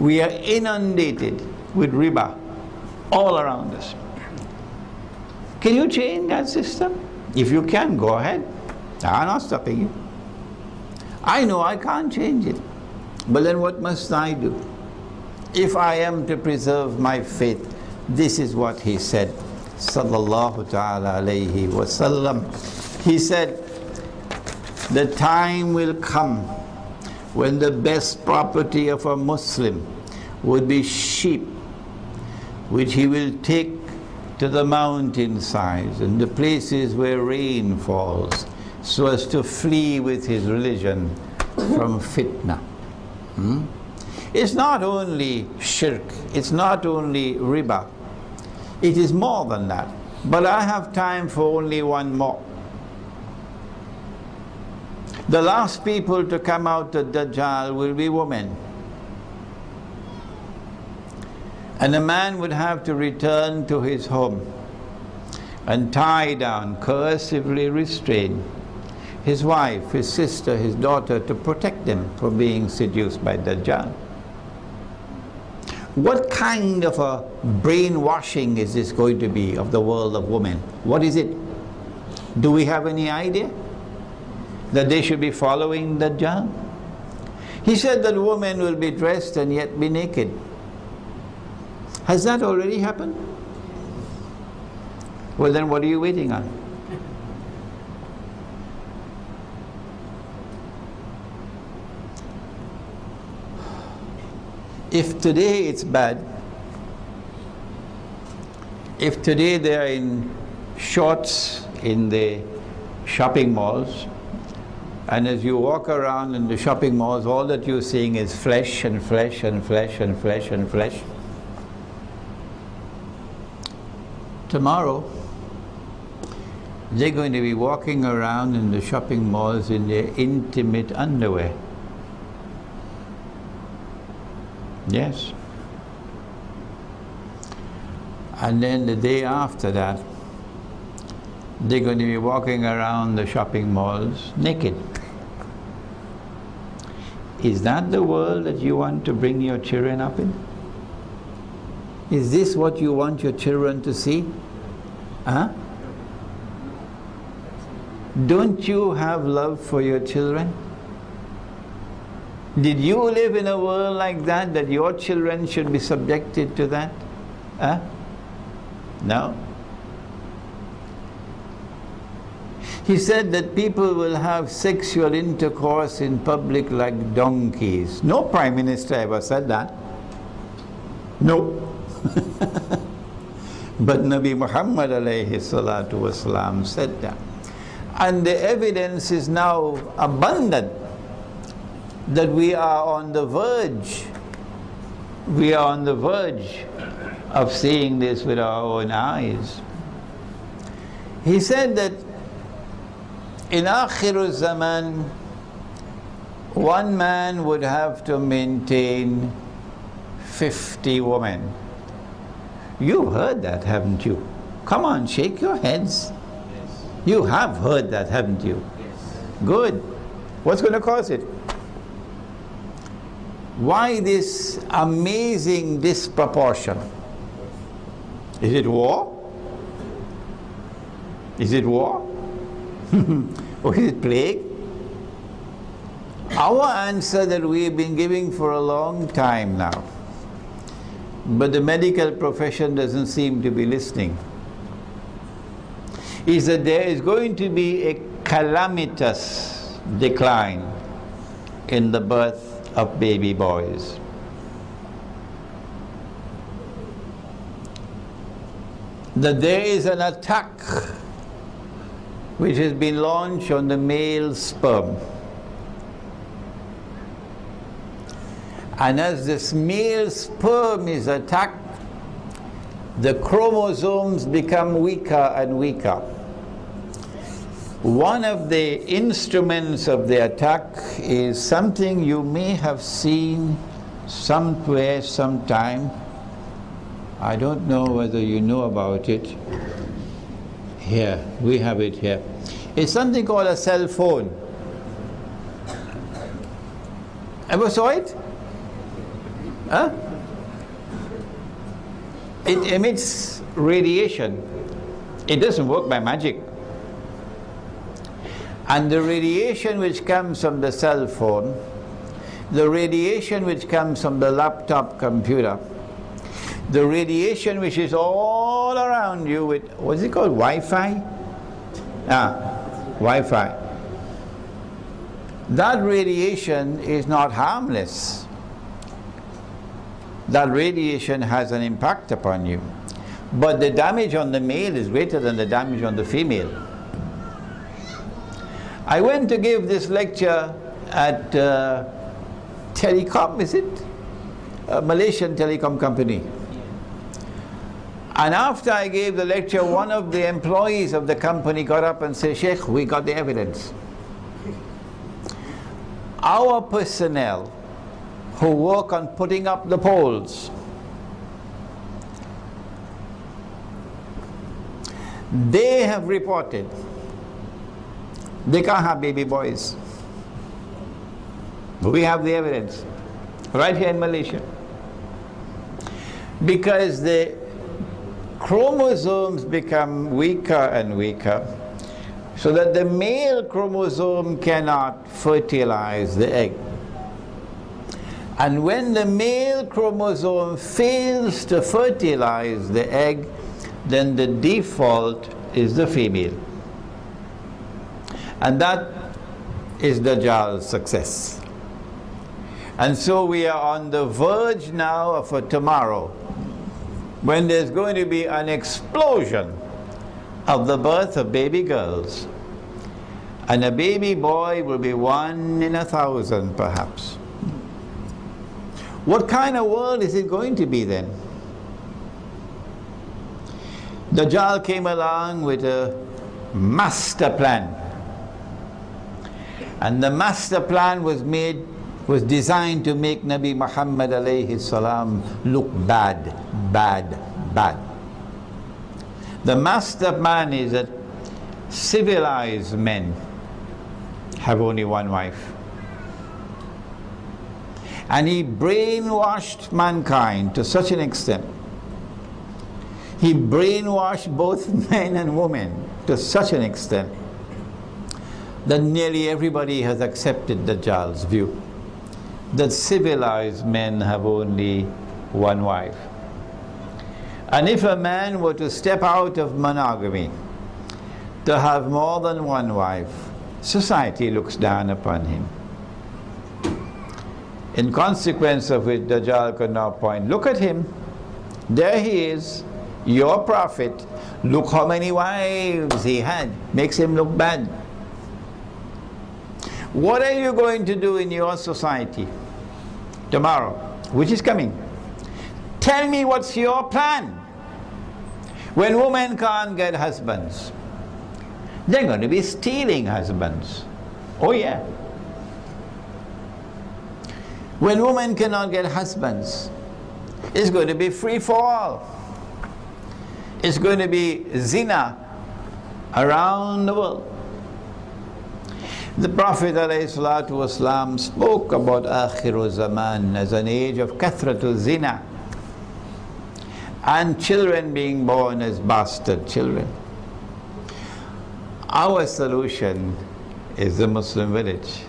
We are inundated with riba all around us. Can you change that system? If you can, go ahead. I'm not stopping you. I know I can't change it. But then what must I do? If I am to preserve my faith, this is what he said. Sallallahu ta'ala alayhi wasallam. He said, the time will come when the best property of a Muslim would be sheep, which he will take to the mountainsides and the places where rain falls, so as to flee with his religion from fitna. Hmm? It's not only shirk, it's not only riba, it is more than that. But I have time for only one more. The last people to come out of Dajjal will be women. And a man would have to return to his home and tie down, coercively restrain his wife, his sister, his daughter to protect them from being seduced by Dajjal. What kind of a brainwashing is this going to be of the world of women? What is it? Do we have any idea that they should be following Dajjal? He said that women will be dressed and yet be naked. Has that already happened? Well, then what are you waiting on? If today it's bad, if today they are in shorts in the shopping malls, and as you walk around in the shopping malls, all that you're seeing is flesh and flesh and flesh and flesh and flesh. Tomorrow, they're going to be walking around in the shopping malls in their intimate underwear. Yes. And then the day after that, they're going to be walking around the shopping malls naked. Is that the world that you want to bring your children up in? Is this what you want your children to see? Huh? Don't you have love for your children? Did you live in a world like that, that your children should be subjected to that? Huh? No. He said that people will have sexual intercourse in public like donkeys. No prime minister ever said that. No. but Nabi Muhammad wasalam said that. And the evidence is now abundant that we are on the verge, we are on the verge of seeing this with our own eyes. He said that in Akhir Zaman, one man would have to maintain 50 women. You heard that, haven't you? Come on, shake your heads. Yes. You have heard that, haven't you? Yes. Good. What's going to cause it? Why this amazing disproportion? Is it war? Is it war? or is it plague? Our answer that we've been giving for a long time now, but the medical profession doesn't seem to be listening, is that there is going to be a calamitous decline in the birth of baby boys. That there is an attack which has been launched on the male sperm. And as this male sperm is attacked, the chromosomes become weaker and weaker. One of the instruments of the attack is something you may have seen somewhere, sometime. I don't know whether you know about it. Here, we have it here. It's something called a cell phone. Ever saw it? Huh? It emits radiation. It doesn't work by magic. And the radiation which comes from the cell phone, the radiation which comes from the laptop computer, the radiation which is all around you with, what's it called, Wi-Fi? Ah, Wi-Fi. That radiation is not harmless. That radiation has an impact upon you. But the damage on the male is greater than the damage on the female. I went to give this lecture at uh, Telecom, is it? A Malaysian telecom company. And after I gave the lecture, one of the employees of the company got up and said, Sheikh, we got the evidence. Our personnel who work on putting up the poles, they have reported they can't have baby boys. We have the evidence right here in Malaysia. Because the chromosomes become weaker and weaker so that the male chromosome cannot fertilize the egg. And when the male chromosome fails to fertilize the egg, then the default is the female. And that is Dajjal's success. And so we are on the verge now of a tomorrow when there's going to be an explosion of the birth of baby girls. And a baby boy will be one in a thousand perhaps. What kind of world is it going to be then? Dajjal came along with a master plan. And the master plan was made, was designed to make Nabi Muhammad alayhi salam look bad, bad, bad. The master plan is that civilized men have only one wife. And he brainwashed mankind to such an extent. He brainwashed both men and women to such an extent that nearly everybody has accepted Dajjal's view that civilized men have only one wife. And if a man were to step out of monogamy to have more than one wife, society looks down upon him. In consequence of which Dajjal could now point, look at him, there he is, your prophet, look how many wives he had, makes him look bad. What are you going to do in your society tomorrow, which is coming? Tell me what's your plan. When women can't get husbands, they're going to be stealing husbands. Oh, yeah. When women cannot get husbands, it's going to be free for all. It's going to be zina around the world. The Prophet ﷺ spoke about Akhiru Zaman as an age of kathratu zina and children being born as bastard children. Our solution is the Muslim village.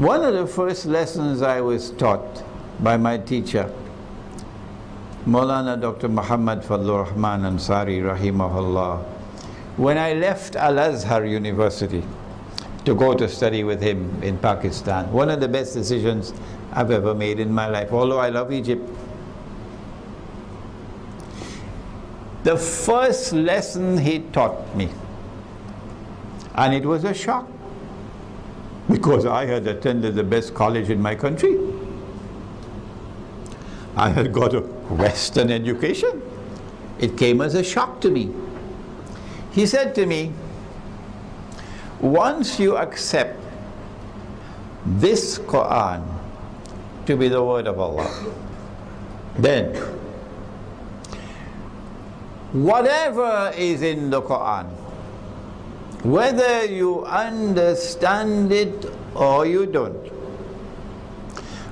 One of the first lessons I was taught by my teacher, Maulana Dr. Muhammad Fadlur Rahman Ansari Rahimahullah, when I left Al-Azhar University to go to study with him in Pakistan, one of the best decisions I've ever made in my life, although I love Egypt. The first lesson he taught me, and it was a shock, because I had attended the best college in my country. I had got a Western education. It came as a shock to me. He said to me, once you accept this Quran to be the word of Allah, then whatever is in the Quran, whether you understand it or you don't,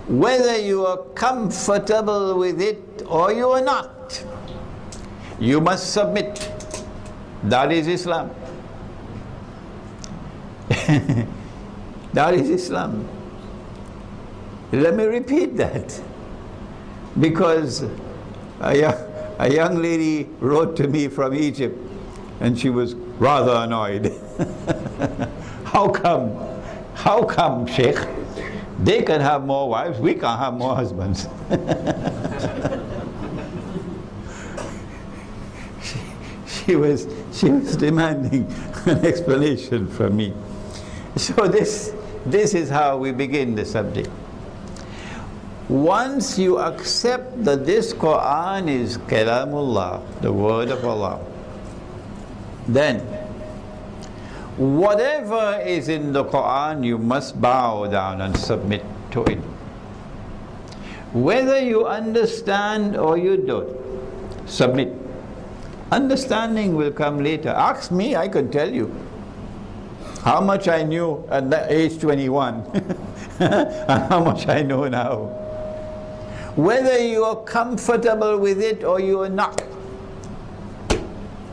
whether you are comfortable with it or you are not. You must submit. That is Islam. that is Islam. Let me repeat that. Because a young, a young lady wrote to me from Egypt and she was rather annoyed. How come? How come, Sheikh? They can have more wives, we can't have more husbands. she, she, was, she was demanding an explanation from me. So this, this is how we begin the subject. Once you accept that this Quran is Kalamullah, the word of Allah, then whatever is in the Quran you must bow down and submit to it. Whether you understand or you don't, submit. Understanding will come later. Ask me, I can tell you how much I knew at age 21 and how much I know now whether you are comfortable with it or you are not.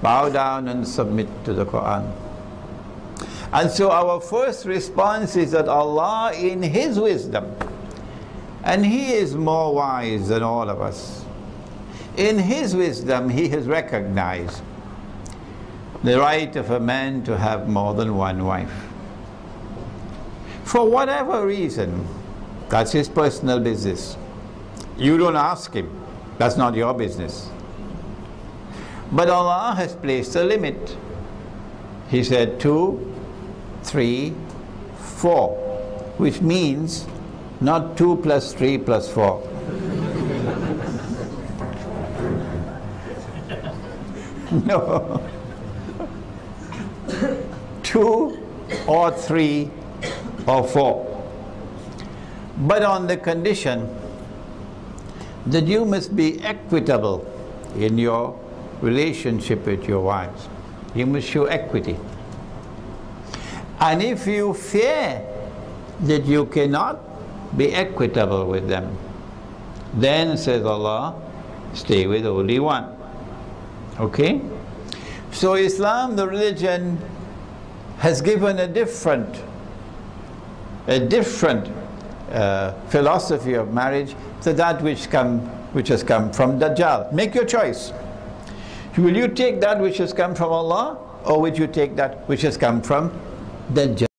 Bow down and submit to the Quran. And so our first response is that Allah in His wisdom, and He is more wise than all of us, in His wisdom He has recognized the right of a man to have more than one wife. For whatever reason, that's his personal business. You don't ask him. That's not your business. But Allah has placed a limit. He said two, three, four, which means not two plus three plus four. no. two or three or four. But on the condition that you must be equitable in your relationship with your wives. You must show equity. And if you fear that you cannot be equitable with them, then, says Allah, stay with only one. Okay? So Islam, the religion, has given a different, a different uh, philosophy of marriage to that which, come, which has come from Dajjal. Make your choice. Will you take that which has come from Allah or will you take that which has come from Dajjal?